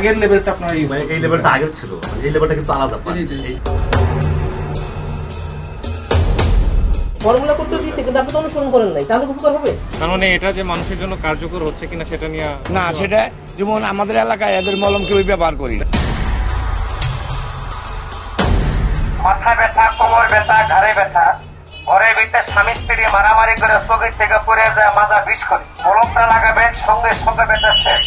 আগের লেভেলটা আপনারা use মানে এই লেভেলটা আগের ছিল। এই লেভেলটা কিন্তু আলাদা জি, জি। ফর্মুলা করতে দিচ্ছে কিন্তু আপনি তো অনুসরণ করেন নাই। তাহলে উপকার হবে? তার মানে এটা যে মানুষের জন্য কার্যকর হচ্ছে কিনা সেটা নিয়ে না সেটা যেমন আমাদের এলাকায় এদের মলম কেউ ব্যবহার করি না। মাথা ব্যথা কোমর ব্যথা ঘাড়ে ব্যথা ঘরের ভিতরে স্বামী স্ত্রী মারামারি করে চোখের থেকে পড়ে যায় মাজা বিষ করে। মলমটা লাগাবেন সঙ্গে সঙ্গে ব্যথা শেষ।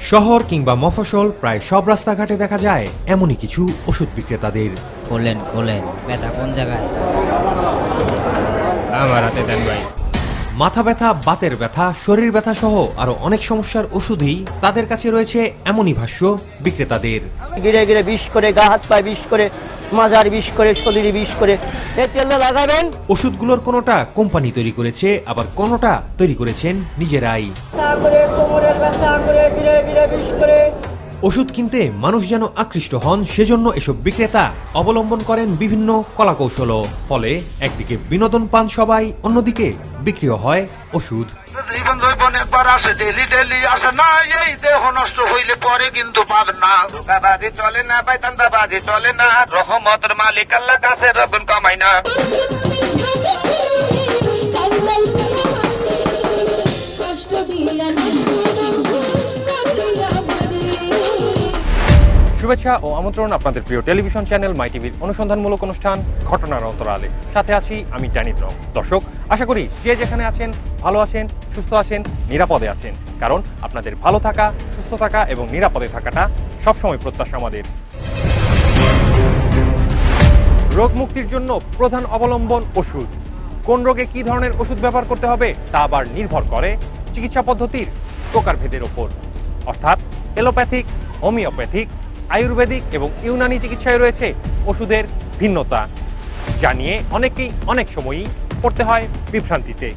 শহর কিংবা মফসল প্রায় সব রাস্তাঘাটে দেখা যায় এমনই কিছু ওষুধ বিক্রেতাদের। খোলেন খোলেন। ব্যথা কোন জায়গায়? আমার হাতে দেন ভাই। মাথা ব্যথা বাতের ব্যথা শরীর ব্যথা সহ আরও অনেক সমস্যার ওষুধই তাদের কাছে রয়েছে এমনই ভাষ্য বিক্রেতাদের। গিরে গিরে বিষ করে গা হাত পায়ে বিষ করে মাজার বিষ করে শরীরে বিষ করে। এই লাগাবেন? ওষুধগুলোর কোনোটা কোম্পানি তৈরি করেছে আবার কোনোটা তৈরি করেছেন নিজেরাই। করে কোমরের ব্যথা করে ওষুধ কিনতে মানুষ যেন আকৃষ্ট হন সেজন্য এসব বিক্রেতা অবলম্বন করেন বিভিন্ন কলাকৌশলও। ফলে একদিকে বিনোদন পান সবাই অন্যদিকে বিক্রিও হয় ওষুধ। জীবন জৈবনের পর আসে ডেলি ডেলি শুভেচ্ছা ও আমন্ত্রণ আপনাদের প্রিয় টেলিভিশন চ্যানেল মাই টিভির অনুসন্ধানমূলক অনুষ্ঠান, ঘটনার অন্তরালে। সাথে আছি আমি জানিত রং। দর্শক, আশা করি যে যেখানে আছেন, ভালো আছেন, সুস্থ আছেন, নিরাপদে আছেন। কারণ আপনাদের ভালো থাকা, সুস্থ থাকা এবং নিরাপদে থাকাটা সবসময় প্রত্যাশা আমাদের। রোগ মুক্তির জন্য প্রধান অবলম্বন ওষুধ। কোন রোগে কি ধরনের ওষুধ ব্যবহার করতে হবে, তা আবার নির্ভর করে চিকিৎসা পদ্ধতির প্রকারভেদের ওপর। অর্থাৎ এলোপ্যাথিক হোমিওপ্যাথিক আয়ুর্বেদিক এবং ইউনানি চিকিৎসায় রয়েছে ওষুধের ভিন্নতা। যা নিয়ে অনেকেই অনেক সময়ই পড়তে হয় বিভ্রান্তিতে।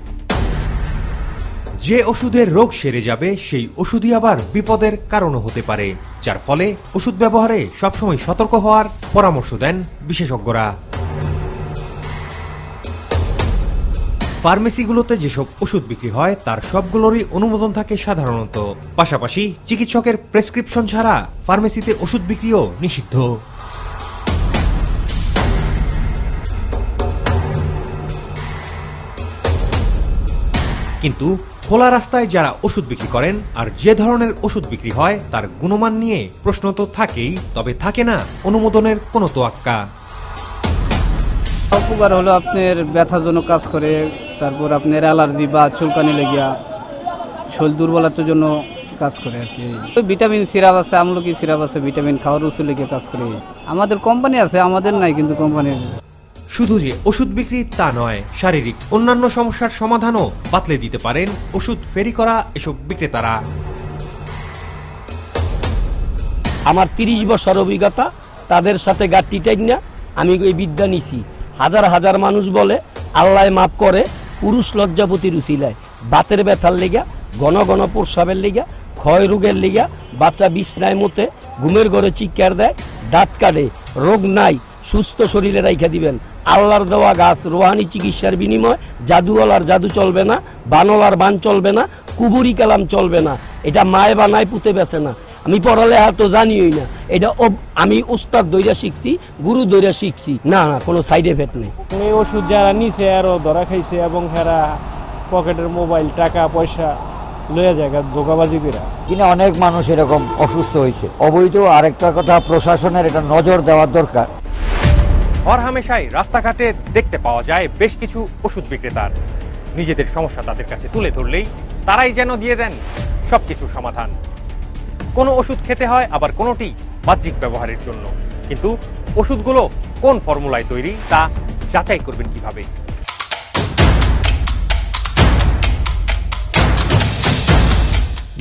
যে ওষুধের রোগ সেরে যাবে, সেই ওষুধই আবার বিপদের কারণও হতে পারে। যার ফলে ওষুধ ব্যবহারে সবসময় সতর্ক হওয়ার পরামর্শ দেন বিশেষজ্ঞরা। ফার্মেসিগুলোতে যেসব ওষুধ বিক্রি হয়, তার সবগুলোরই অনুমোদন থাকে সাধারণত। পাশাপাশি চিকিৎসকের প্রেসক্রিপশন ছাড়া ফার্মেসিতে ওষুধ বিক্রিও নিষিদ্ধ। কিন্তু খোলা রাস্তায় যারা ওষুধ বিক্রি করেন, আর যে ধরনের ওষুধ বিক্রি হয়, তার গুণমান নিয়ে প্রশ্ন তো থাকেই, তবে থাকে না অনুমোদনের কোনো তোয়াক্কা। উপকার হলো আপনার ব্যথার জন্য কাজ করে তারপর আপনার অ্যালার্জি বা চুলকানি লেগিয়া শরীর দুর্বলতার জন্য কাজ করে আর কি। ভিটামিন সিরাপ আছে আমলকি সিরাপ আছে ভিটামিন খাওয়ার উসু লেগে কাজ করে। আমাদের কোম্পানি আছে আমাদের নাই কিন্তু কোম্পানির। শুধু যে ওষুধ বিক্রি তা নয় শারীরিক অন্যান্য সমস্যার সমাধানও বাতলে দিতে পারেন ওষুধ ফেরি করা এসব বিক্রেতারা। আমার তিরিশ বছর অভিজ্ঞতা তাদের সাথে গাঠটি না আমি এই বিদ্যা নিছি। হাজার হাজার মানুষ বলে আল্লাহ মাফ করে পুরুষ লজ্জাপতির উচিলায় বাতের ব্যথার লেগা ঘন ঘন প্রস্রাবের লেগা ক্ষয় রোগের লেগা বাচ্চা বিছনায় মতে, ঘুমের ঘরে চিৎকার দেয়, দাঁত কাটে, রোগ নাই, সুস্থ শরীরে রাইখা দিবেন। আল্লাহর দেওয়া গাছ রোহানি চিকিৎসার বিনিময় জাদুওয়ালার জাদু চলবে না, বানলার বান চলবে না, কুবুরি কালাম চলবে না। এটা মায় বানায় পুঁতে বেছে না। আমি পড়ালেখা তো জানিই না। এটা আমি উস্তাদ দইরা শিখছি গুরু দইরা শিখছি। না না কোনো সাইড এফেক্ট নেই। এই ওষুধ যারা নিছে আরও ধরা খাইছে এবং হেরা পকেটের মোবাইল টাকা পয়সা লইয়া যায় ধোকাবাজি করে কিনা অনেক মানুষ এরকম অসুস্থ হয়েছে অবৈধ আরেকটা কথা প্রশাসনের এটা নজর দেওয়ার দরকার। হরহামেশাই রাস্তাঘাটে দেখতে পাওয়া যায় বেশ কিছু ওষুধ বিক্রেতার। নিজেদের সমস্যা তাদের কাছে তুলে ধরলেই তারাই যেন দিয়ে দেন সব কিছুর সমাধান। কোনো ওষুধ খেতে হয়, আবার কোনোটি বাহ্যিক ব্যবহারের জন্য। কিন্তু ওষুধগুলো কোন ফর্মুলায় তৈরি, তা যাচাই করবেন কীভাবে?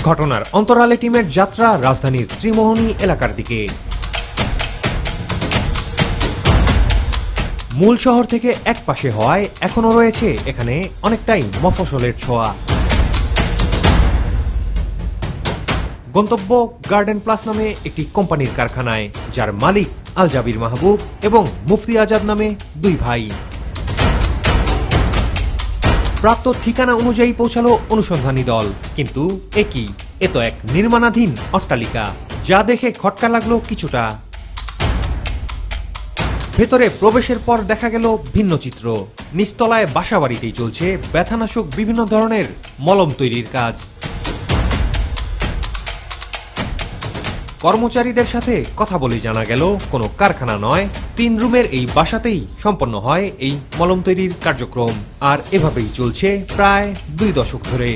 ঘটনার অন্তরালে টিমের যাত্রা রাজধানীর ত্রিমোহনী এলাকার দিকে। মূল শহর থেকে এক পাশে হওয়ায় এখনও রয়েছে এখানে অনেকটাই মফসলের ছোঁয়া। গন্তব্য গার্ডেন প্লাস নামে একটি কোম্পানির কারখানায়, যার মালিক আল জাবির মাহবুব এবং মুফতি আজাদ নামে দুই ভাই। প্রাপ্ত ঠিকানা অনুযায়ী পৌঁছালো অনুসন্ধানী দল, কিন্তু একই, এ তো এক নির্মাণাধীন অট্টালিকা, যা দেখে খটকা লাগল কিছুটা। ভেতরে প্রবেশের পর দেখা গেল ভিন্ন চিত্র। নিস্তলায় বাসাবাড়িতেই চলছে ব্যথানাশক বিভিন্ন ধরনের মলম তৈরির কাজ। কর্মচারীদের সাথে কথা বলে জানা গেল কোনো কারখানা নয় তিন রুমের এই বাসাতেই সম্পন্ন হয় এই মলম তৈরির কার্যক্রম। আর এভাবেই চলছে প্রায় দুই দশক ধরে।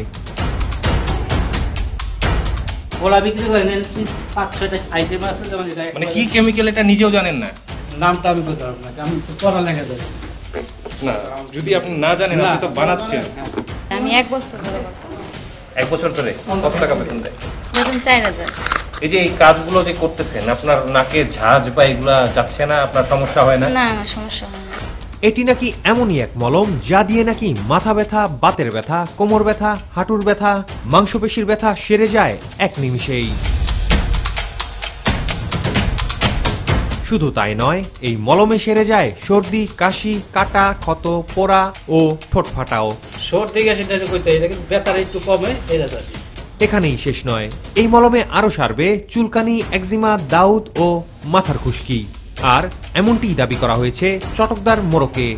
গোলা বিক্রি করেন পাঁচ ছয়টা আইটেম আছে যেমন এটা মানে কি কেমিক্যাল এটা নিজেও জানেন না? নামটা আমি বলতে পারব না আমি তো পড়ালেখা জানি। না যদি আপনি না জানেন আপনি তো বানাচ্ছেন। আমি এক বছর ধরে করতেছি। এক বছর ধরে? কত টাকা বেতন দেয়? বেতন চার হাজার। এই যে এই কাজগুলো যে করতেছেন আপনার নাকে ঝাঁজ বা এগুলা যাচ্ছে না আপনার সমস্যা হয় না? না সমস্যা হয় না। এটি নাকি এমনই এক মলম যা দিয়ে নাকি মাথা ব্যথা বাতের ব্যথা কোমর ব্যথা হাঁটুর ব্যথা মাংসপেশির ব্যথা সেরে যায় এক নিমিষেই। শুধু তাই নয় এই মলমে সেরে যায় সর্দি কাশি কাটা ক্ষত পোড়া ও ঠোঁট ফাটাও। সর্দি গেছে এটা করতে এটা কিন্তু ব্যথাটা একটু কমে এটা এখানেই শেষ নয়। এই মলমে আরও সারবে চুলকানি, একজিমা, দাউদ ও মাথার খুশকি। আর এমনটিই দাবি করা হয়েছে চটকদার মোড়কে।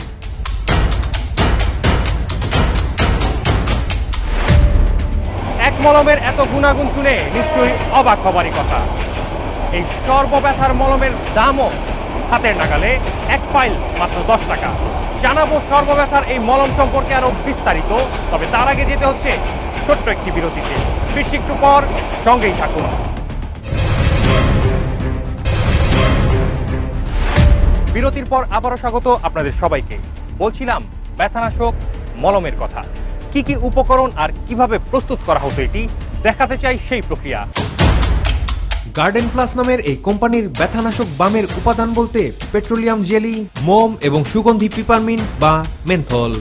এক মলমের এত গুণাগুণ শুনে নিশ্চয়ই অবাক হবারই কথা। এই সর্বব্যথার মলমের দামও হাতের নাগালে এক ফাইল মাত্র দশ টাকা। জানাব সর্বব্যথার এই মলম সম্পর্কে আরও বিস্তারিত, তবে তার আগে যেতে হচ্ছে ছোট্ট একটি বিরতিতে। ফিরছি একটু পর সঙ্গেই থাকুন। বিরতির পর আবারও স্বাগত আপনাদের সবাইকে। বলছিলাম, ব্যথানাশক মলমের কথা। কি কি উপকরণ আর কীভাবে প্রস্তুত করা হতো এটি, দেখাতে চাই সেই প্রক্রিয়া। গার্ডেন প্লাস নামের এই কোম্পানির ব্যথানাশক বামের উপাদান বলতে পেট্রোলিয়াম জেলি, মোম এবং সুগন্ধি, পিপারমিন বা মেন্থল।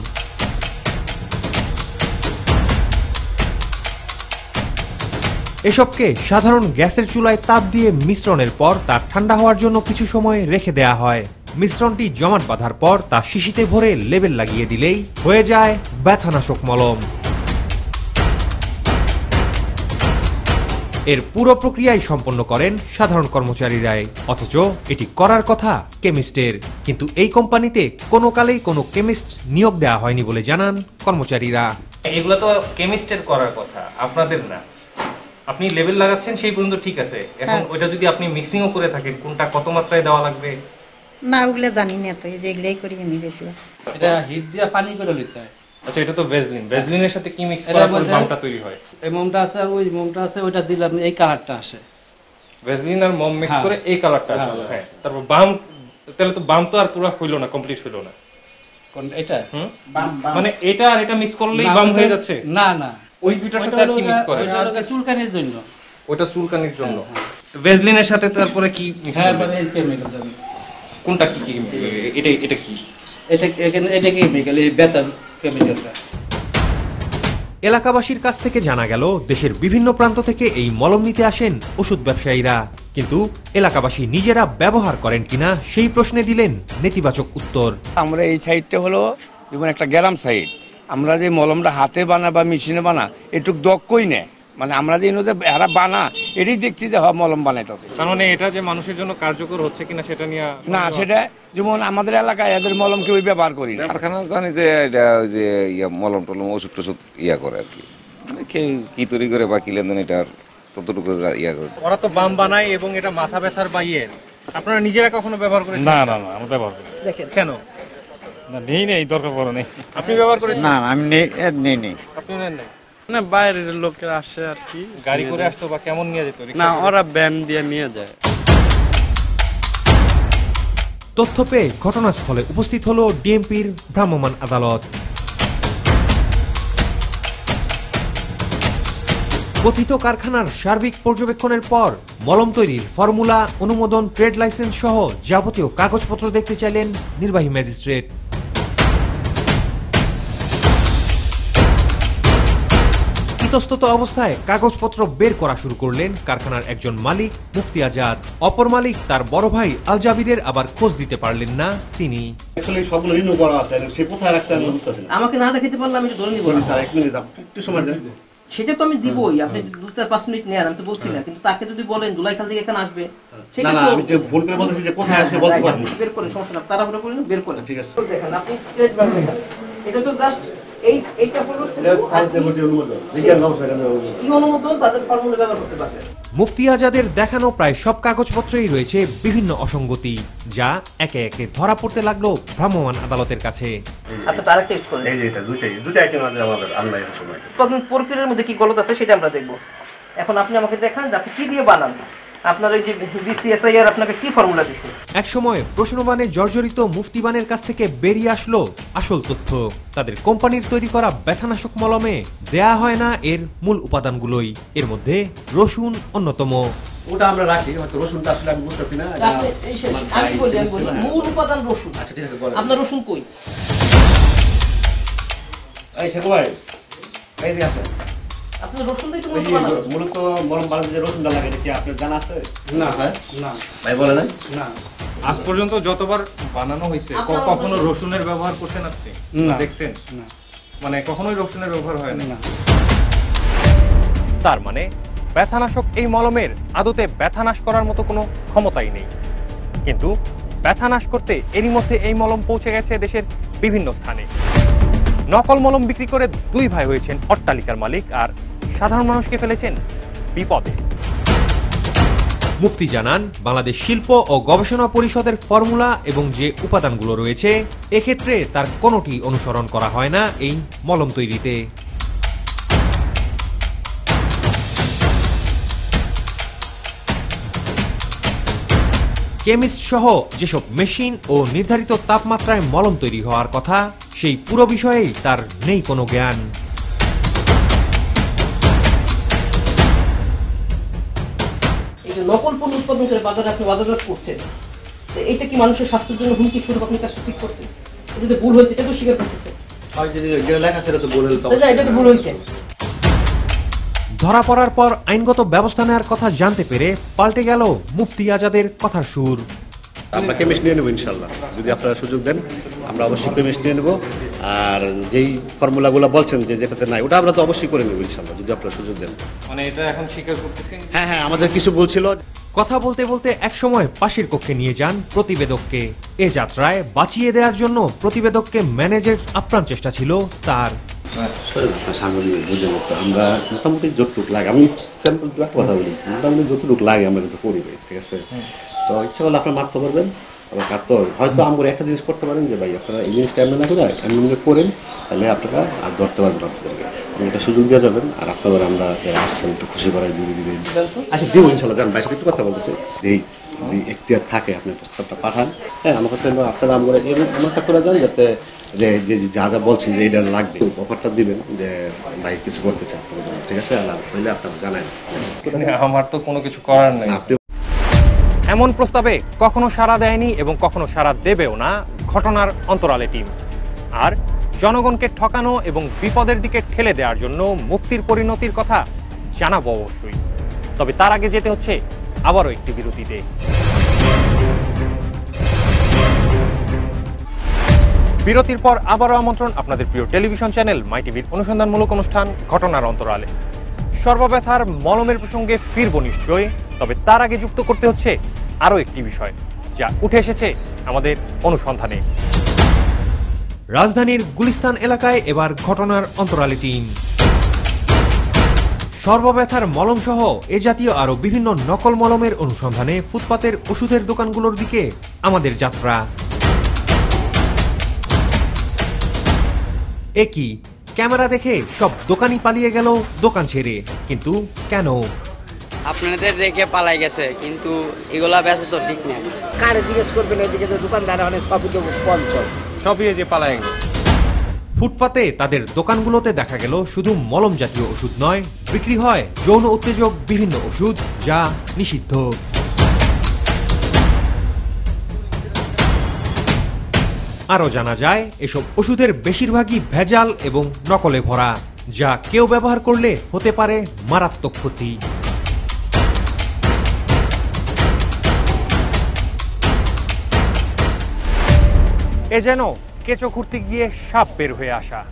এসবকে সাধারণ গ্যাসের চুলায় তাপ দিয়ে মিশ্রণের পর তা ঠান্ডা হওয়ার জন্য কিছু সময় রেখে দেয়া হয়। মিশ্রণটি জমাট বাঁধার পর তা শিশিতে ভরে লেবেল লাগিয়ে দিলেই হয়ে যায় ব্যথানাশক মলম। এর পুরো প্রক্রিয়াই সম্পন্ন করেন সাধারণ কর্মচারীরাই। অথচ এটি করার কথা কেমিস্টের। কিন্তু এই কোম্পানিতে কোনো কালেই কোনো কেমিস্ট নিয়োগ দেওয়া হয়নি বলে জানান কর্মচারীরা। এগুলো তো কেমিস্টের করার কথা, আপনাদের না। আপনি লেভেল লাগাচ্ছেন সেই পর্যন্ত ঠিক আছে। এখন ওইটা যদি আপনি মিক্সিংও করে থাকেন কোনটা কত মাত্রায় দেওয়া লাগবে? না ওগুলো জানি না তো এই যে এগুলাই করি আমি বেশি এটা হিট দিয়ে পানি করে নিতে হয়। আচ্ছা এটা তো ভেজলিন ভেজলিনের সাথে কি মিক্স করার পর মধ্যে- তৈরি হয়? এই মোমটা আছে আর ওই মোমটা আছে ওইটা দিলে আপনি এই কালারটা আসে। ভেজলিন আর মম মিক্স হ্যাঁ। করে এই কালারটা হ্যাঁ, আসবে হ্যাঁ। হ্যাঁ। তারপর বাম তাহলে তো বাম তো আর পুরো হইল না কমপ্লিট হইল না। কোন এটা? হুম? মানে এটা আর এটা মিক্স করলেই বাম হয়ে যাচ্ছে? না না। ওই দুইটার সাথে আর কি মিক্স করে? চুলকানির জন্য। ওটা চুলকানির জন্য। ভেজলিনের সাথে তারপরে কি মিক্স হ্যাঁ মানে এই কেমিক্যাল কোনটা কি কি এটা এটা কি? এটা এখানে এটা কেমিক্যাল এই বেতা কেমিক্যালটা এলাকাবাসীর কাছ থেকে জানা গেল দেশের বিভিন্ন প্রান্ত থেকে এই মলম নিতে আসেন ওষুধ ব্যবসায়ীরা। কিন্তু এলাকাবাসী নিজেরা ব্যবহার করেন কিনা সেই প্রশ্নে দিলেন নেতিবাচক উত্তর। আমরা এই সাইডটা হলো যেমন একটা গ্রাম সাইড আমরা যে মলমটা হাতে বানা বা মেশিনে বানা এটুক দক্ষই নেই মানে আমরা যে যে এরা বানা এটাই দেখছি যে হ মলম বানাইতেছে। তার মানে এটা যে মানুষের জন্য কার্যকর হচ্ছে কিনা সেটা নিয়ে না সেটা যেমন আমাদের এলাকায় এদের মলম কেউ ব্যবহার করি না। কারখানা জানি যে এটা ওই যে ইয়া মলম টলম ওষুধ টষুধ ইয়া করে আর কি। মানে কে কি তৈরি করে বা কি লেনদেন এটার ততটুকু ইয়া করে। ওরা তো বাম বানায় এবং এটা মাথা ব্যথার বাইয়ের আপনারা নিজেরা কখনো ব্যবহার করেছেন? না না না আমরা ব্যবহার করি দেখেন কেন? না নেই নেই দরকার পড়ে নেই। আপনি ব্যবহার করেছেন? না আমি নেই নেই নেই। আপনি নেন নাই? না বাইরের লোকের আসে আর কি গাড়ি করে আসতো বা কেমন নিয়ে যেত? না ওরা ব্যান দিয়ে নিয়ে যায়। তথ্য পেয়ে ঘটনাস্থলে উপস্থিত হল ডিএমপির ভ্রাম্যমাণ আদালত। কথিত কারখানার সার্বিক পর্যবেক্ষণের পর মলম তৈরির ফর্মুলা অনুমোদন ট্রেড লাইসেন্স সহ যাবতীয় কাগজপত্র দেখতে চাইলেন নির্বাহী ম্যাজিস্ট্রেট। ইতস্তত অবস্থায় কাগজপত্র বের করা শুরু করলেন কারখানার একজন মালিক মুফতি আজাদ। অপর মালিক তার বড় ভাই আল জাবিরের আবার খোঁজ দিতে পারলেন না তিনি। সবগুলো রিনিউ করা আছে। সে কোথায় রাখছে আমি বুঝতেছি না। আমাকে না দেখাতে পারলে আমি ধরে নিব। স্যার এক মিনিট একটু সময় দেন। সেটা তো আমি দিবই। আপনি দু চার পাঁচ মিনিট নেন আমি তো বলছি না কিন্তু তাকে যদি বলেন দুলাইখাল থেকে এখানে আসবে সেটা না, না, আমি যে ফোন করে বলতেছি যে কোথায় আসবে বলতে হ্যাঁ, বের করেন সমস্যা না তাড়াহুড়ো করেন বের করেন। ঠিক আছে। দেখেন আপনি এটা তো জাস্ট এই এইটা হলো কি অনুমোদন তাদের ফর্মুলা ব্যবহার করতে পারবে। মুফতি আজাদের দেখানো প্রায় সব কাগজপত্রেই রয়েছে বিভিন্ন অসঙ্গতি যা একে একে ধরা পড়তে লাগল ভ্রাম্যমাণ আদালতের কাছে। এই যে আইটেম আমাদের তখন প্রক্রিয়ার মধ্যে কি গলত আছে সেটা আমরা দেখব। এখন আপনি আমাকে দেখান যে আপনি কি দিয়ে বানান। আপনার ওই যে বিসিএসআইআর আপনাকে কি ফর্মুলা দিছে? একসময় প্রশ্নবানে জর্জরিত মুফতিবানের কাছ থেকে বেরিয়ে আসলো আসল তথ্য। তাদের কোম্পানির তৈরি করা ব্যথানাশক মলমে দেয়া হয় না এর মূল উপাদানগুলোই। এর মধ্যে রসুন অন্যতম। ওটা আমরা রাখি হয়তো রসুনটা আসলে আমি বুঝতেছি না। এটা আপনি এই সে- আমার আমি বলি আমি বলি। মূল উপাদান রসুন। আচ্ছা ঠিক আছে বলেন। আপনার রসুন কই? এই শেখু ভাই এই যে আছে আপনার রসুন দিয়ে তো বানান মূলত মলম বানাতে যে রসুনটা লাগে কি আপনার জানা আছে? না হ্যাঁ? না। ভাই বলে নাই না। আজ পর্যন্ত যতবার বানানো হয়েছে কখনো রসুনের ব্যবহার করছেন আপনি? না। দেখছেন? মানে কখনোই রসুনের ব্যবহার হয় না। তার মানে ব্যথানাশক এই মলমের আদতে ব্যথানাশ করার মতো কোনো ক্ষমতাই নেই। কিন্তু ব্যথানাশ করতে এরই মধ্যে এই মলম পৌঁছে গেছে দেশের বিভিন্ন স্থানে। নকল মলম বিক্রি করে দুই ভাই হয়েছেন অট্টালিকার মালিক আর সাধারণ মানুষকে ফেলেছেন বিপদে। মুফতি জানান, বাংলাদেশ শিল্প ও গবেষণা পরিষদের ফর্মুলা এবং যে উপাদানগুলো রয়েছে, এক্ষেত্রে তার কোনোটি অনুসরণ করা হয় না এই মলম তৈরিতে। কেমিস্ট সহ যেসব মেশিন ও নির্ধারিত তাপমাত্রায় মলম তৈরি হওয়ার কথা সেই পুরো বিষয়েই তার নেই কোনো জ্ঞান। এই যে নকল পণ্য উৎপাদন করে বাজারে আপনি বাজারজাত করছেন তো এইটা কি মানুষের স্বাস্থ্যের জন্য হুমকি স্বরূপ আপনি কাজটা ঠিক করছেন? এটা যে ভুল হয়েছে এটা তো স্বীকার করতেছে হয় যদি যেটা লেখা সেটা তো বলে দিতে তাই এটা ভুল হয়েছে। ধরা পড়ার পর আইনগত ব্যবস্থা নেওয়ার কথা জানতে পেরে পাল্টে গেল মুফতি আজাদের কথার সুর। আমরা কেমিস্ট নিয়ে নেব ইনশাল্লাহ যদি আপনারা সুযোগ দেন। আমরা অবশ্যই কেমিস্ট নিয়ে নেব। আর যেই ফর্মুলাগুলো বলছেন যে যেটাতে নাই ওটা আমরা তো অবশ্যই করে নেব ইনশাল্লাহ যদি আপনারা সুযোগ দেন। মানে এটা এখন স্বীকার করতেছেন হ্যাঁ হ্যাঁ আমাদের কিছু বলছিল। কথা বলতে বলতে একসময় পাশের কক্ষে নিয়ে যান প্রতিবেদককে। এ যাত্রায় বাঁচিয়ে দেওয়ার জন্য প্রতিবেদককে ম্যানেজের আপ্রাণ চেষ্টা ছিল তার। আমরা মোটামুটি যতটুকু লাগে আমি স্যাম্পল দু একটা কথা বলি মোটামুটি যতটুকু লাগে আমরা কিন্তু করি ঠিক আছে? তো ইচ্ছা করলে আপনার মারতে পারবেন। পারবেন হয়তো আমরা একটা জিনিস করতে পারেন যে ভাই আপনারা এই জিনিসটা এমনি না করে এমনি করেন তাহলে আপনারা আর ধরতে পারবেন আপনাদেরকে। আপনি একটা সুযোগ দিয়ে যাবেন আর আপনাদের আমরা আসছেন একটু খুশি করাই দিয়ে দিবে। আচ্ছা দিব ইনশাল্লাহ। ভাই সাথে একটু কথা বলতেছে। এই এখতিয়ার থাকে আপনি প্রস্তাবটা পাঠান। হ্যাঁ আমাকে তো আপনারা আমরা এমনটা করে যান যাতে যে যে যে যা বলছেন যে এটা লাগবে অফারটা দিবেন যে ভাই কিছু করতে চান। ঠিক আছে? আল্লাহ হইলে আপনারা জানাই আমার তো কোনো কিছু করার নেই। আপনি এমন প্রস্তাবে কখনো সাড়া দেয়নি এবং কখনো সাড়া দেবেও না ঘটনার অন্তরালে টিম। আর জনগণকে ঠকানো এবং বিপদের দিকে ঠেলে দেওয়ার জন্য মুফতির পরিণতির কথা জানাব অবশ্যই। তবে তার আগে যেতে হচ্ছে আবারও একটি বিরতিতে। বিরতির পর আবারও আমন্ত্রণ আপনাদের প্রিয় টেলিভিশন চ্যানেল মাই টিভির অনুসন্ধানমূলক অনুষ্ঠান, ঘটনার অন্তরালে। সর্বব্যথার মলমের প্রসঙ্গে ফিরব নিশ্চয়ই। তবে তার আগে যুক্ত করতে হচ্ছে আরও একটি বিষয়, যা উঠে এসেছে আমাদের অনুসন্ধানে। রাজধানীর গুলিস্তান এলাকায় এবার ঘটনার অন্তরালে টিম। সর্বব্যথার মলম সহ এ জাতীয় আরও বিভিন্ন নকল মলমের অনুসন্ধানে ফুটপাতের ওষুধের দোকানগুলোর দিকে আমাদের যাত্রা। একই, ক্যামেরা দেখে সব দোকানই পালিয়ে গেল দোকান ছেড়ে, কিন্তু কেন? আপনাদের দেখে পালাই গেছে কিন্তু এগুলা বেচে তো ঠিক নেই। কারে জিজ্ঞেস করবেন? এদিকে তো দোকানদার অনেক সবই তো পঞ্চল সবই এই যে পালায় গেল। ফুটপাতে তাদের দোকানগুলোতে দেখা গেল শুধু মলম জাতীয় ওষুধ নয় বিক্রি হয় যৌন উত্তেজক বিভিন্ন ওষুধ যা নিষিদ্ধ। আরও জানা যায় এসব ওষুধের বেশিরভাগই ভেজাল এবং নকলে ভরা যা কেউ ব্যবহার করলে হতে পারে মারাত্মক ক্ষতি। এ যেন কেঁচো ঘুরতে গিয়ে সাপ বের হয়ে আসা।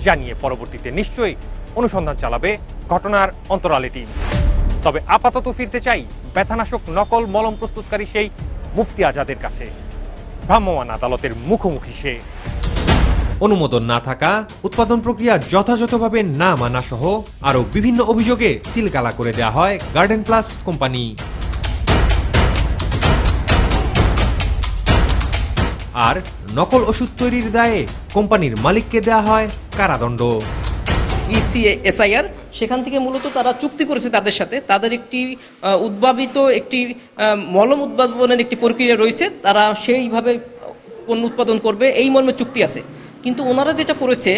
জানিয়ে পরবর্তীতে নিশ্চয়ই অনুসন্ধান চালাবে ঘটনার অন্তরালে টিম। তবে আপাতত ফিরতে চাই ব্যথানাশক নকল মলম প্রস্তুতকারী সেই মুফতি আজাদের কাছে। ভ্রাম্যমাণ আদালতের মুখোমুখি সে। অনুমোদন না থাকা, উৎপাদন প্রক্রিয়া যথাযথভাবে না মানা সহ আরও বিভিন্ন অভিযোগে সিলগালা করে দেওয়া হয় গার্ডেন প্লাস কোম্পানি। আর নকল ওষুধ তৈরির দায়ে কোম্পানির মালিককে দেয়া হয় কারাদণ্ড। ইসিএ এসআইআর সেখান থেকে মূলত তারা চুক্তি করেছে তাদের সাথে। তাদের একটি উদ্ভাবিত একটি মলম উদ্ভাবনের একটি প্রক্রিয়া রয়েছে। তারা সেইভাবে পণ্য উৎপাদন করবে, এই মর্মে চুক্তি আছে। কিন্তু ওনারা যেটা করেছে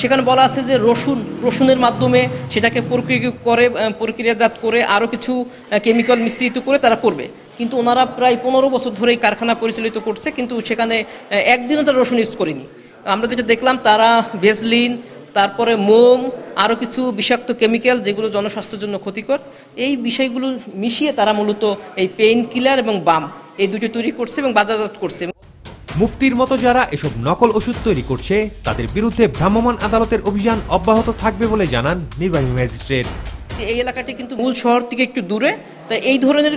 সেখানে বলা আছে যে রসুন, রসুনের মাধ্যমে সেটাকে প্রক্রিয়া করে প্রক্রিয়াজাত করে আরও কিছু কেমিক্যাল মিশ্রিত করে তারা করবে। কিন্তু ওনারা প্রায় পনেরো বছর ধরে এই কারখানা পরিচালিত করছে, কিন্তু সেখানে একদিনও তারা রসুন ইউজ করেনি। আমরা যেটা দেখলাম, তারা ভেসলিন তারপরে মোম আরও কিছু বিষাক্ত কেমিক্যাল যেগুলো জনস্বাস্থ্যের জন্য ক্ষতিকর, এই বিষয়গুলো মিশিয়ে তারা মূলত এই পেইন কিলার এবং বাম এই দুটো তৈরি করছে এবং বাজারজাত করছে। মুফতির মতো যারা এসব নকল ওষুধ তৈরি করছে, তাদের বিরুদ্ধে ভ্রাম্যমাণ আদালতের অভিযান অব্যাহত থাকবে বলে জানান নির্বাহী ম্যাজিস্ট্রেট। এই এলাকাটি কিন্তু মূল শহর থেকে একটু দূরে, তাই এই ধরনের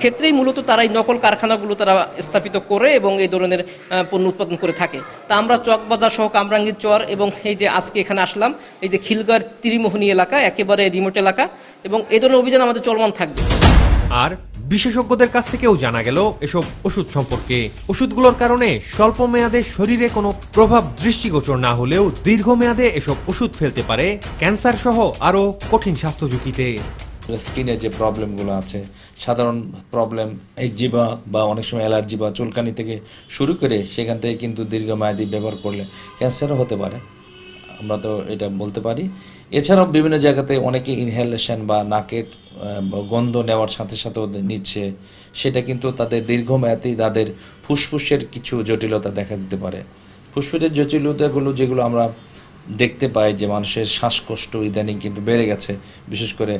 ক্ষেত্রেই মূলত তারা এই নকল কারখানাগুলো তারা স্থাপিত করে এবং এই ধরনের পণ্য উৎপাদন করে থাকে। তা আমরা চকবাজার সহ কামরাঙ্গীর চর এবং এই যে আজকে এখানে আসলাম, এই যে খিলগার ত্রিমোহনী এলাকা, একেবারে রিমোট এলাকা এবং এই ধরনের অভিযান আমাদের চলমান থাকবে। আর বিশেষজ্ঞদের কাছ থেকেও জানা গেল, এসব ওষুধ সম্পর্কে। ওষুধগুলোর কারণে স্বল্প মেয়াদে শরীরে কোনো প্রভাব দৃষ্টিগোচর না হলেও দীর্ঘমেয়াদে এসব ওষুধ ফেলতে পারে। ক্যান্সার সহ আরও কঠিন স্বাস্থ্য ঝুঁকিতে। স্কিনের যে প্রবলেমগুলো আছে, সাধারণ প্রবলেম একজিবা বা অনেক সময় অ্যালার্জি বা চুলকানি থেকে শুরু করে সেখান থেকে কিন্তু দীর্ঘমেয়াদী ব্যবহার করলে ক্যান্সারও হতে পারে। আমরা তো এটা বলতে পারি। এছাড়াও বিভিন্ন জায়গাতে অনেকে ইনহেলেশন বা নাকের গন্ধ নেওয়ার সাথে সাথে নিচ্ছে। সেটা কিন্তু তাদের দীর্ঘমেয়াদী তাদের ফুসফুসের কিছু জটিলতা দেখা দিতে পারে। ফুসফুসের জটিলতাগুলো যেগুলো আমরা দেখতে পাই যে মানুষের শ্বাসকষ্ট ইদানিং কিন্তু বেড়ে গেছে, বিশেষ করে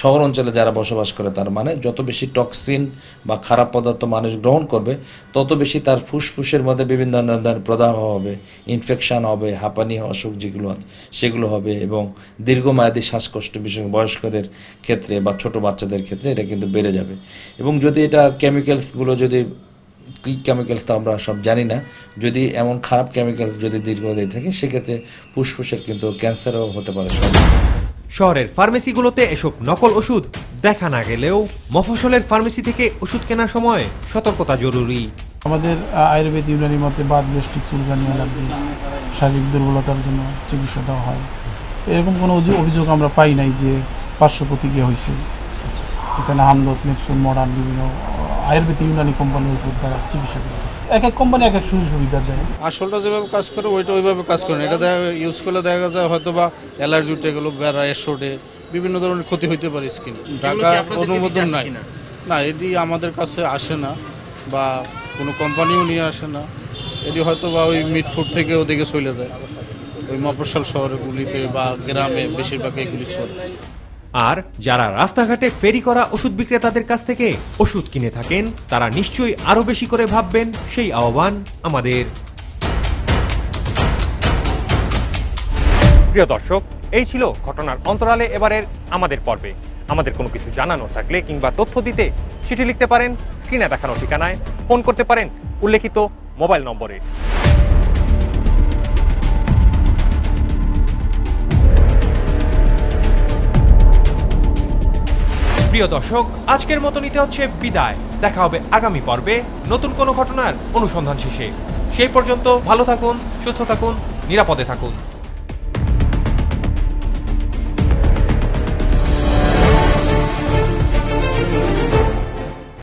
শহর অঞ্চলে যারা বসবাস করে, তার মানে যত বেশি টক্সিন বা খারাপ পদার্থ মানুষ গ্রহণ করবে, তত বেশি তার ফুসফুসের মধ্যে বিভিন্ন ধরনের প্রদাহ হবে ইনফেকশান হবে, হাঁপানি, অসুখ যেগুলো আছে, সেগুলো হবে এবং দীর্ঘমেয়াদী শ্বাসকষ্ট বিশেষ বয়স্কদের ক্ষেত্রে বা ছোট বাচ্চাদের ক্ষেত্রে এটা কিন্তু বেড়ে যাবে। এবং যদি এটা কেমিক্যালসগুলো যদি, কি কেমিক্যালস তো আমরা সব জানি না, যদি এমন খারাপ কেমিক্যাল যদি দীর্ঘদিন থাকে, সেক্ষেত্রে ফুসফুসের কিন্তু ক্যান্সারও হতে পারে। শহরের ফার্মেসিগুলোতে এসব নকল ওষুধ দেখা না গেলেও মফসলের ফার্মেসি থেকে ওষুধ কেনার সময় সতর্কতা জরুরি। আমাদের আয়ুর্বেদ ইউনানি মতে বাদ গ্যাস্ট্রিক চুলকানি, অ্যালার্জি, শারীরিক দুর্বলতার জন্য চিকিৎসা দেওয়া হয়। এরকম কোনো অভিযোগ আমরা পাই নাই যে পার্শ্ব প্রতিক্রিয়া হয়েছে। এখানে হামদত নেপসুন মডার্ন বিভিন্ন আয়ুর্বেদ ইউনানি কোম্পানির ওষুধ দ্বারা চিকিৎসা করে এক এক কোম্পানি এক এক সুযোগ সুবিধা দেয়। আসলটা যেভাবে কাজ করে ওইটা ওইভাবে কাজ করে না। এটা দেখা ইউজ করলে দেখা যায় হয়তো বা অ্যালার্জি উঠে গেলো বেড়া এসোডে বিভিন্ন ধরনের ক্ষতি হইতে পারে স্কিন ঢাকা কি আপনাদের অনুমোদন নাই। না এটি আমাদের কাছে আসে না বা কোনো কোম্পানিও নিয়ে আসে না। এটি হয়তো বা ওই মিটফুট থেকে ওদিকে চলে যায়। ওই মফস্বল শহরগুলিতে বা গ্রামে বেশিরভাগ এগুলি চলে। আর যারা রাস্তাঘাটে ফেরি করা ওষুধ বিক্রেতাদের কাছ থেকে ওষুধ কিনে থাকেন, তারা নিশ্চয়ই আরও বেশি করে ভাববেন, সেই আহ্বান আমাদের। প্রিয় দর্শক, এই ছিল ঘটনার অন্তরালে এবারের আমাদের পর্বে। আমাদের কোনো কিছু জানানোর থাকলে কিংবা তথ্য দিতে চিঠি লিখতে পারেন, স্ক্রিনে দেখানো ঠিকানায় ফোন করতে পারেন উল্লেখিত মোবাইল নম্বরে। প্রিয় দর্শক, আজকের মতো নিতে হচ্ছে বিদায়। দেখা হবে আগামী পর্বে নতুন কোনো ঘটনার অনুসন্ধান শেষে। সেই পর্যন্ত ভালো থাকুন, সুস্থ থাকুন, নিরাপদে থাকুন।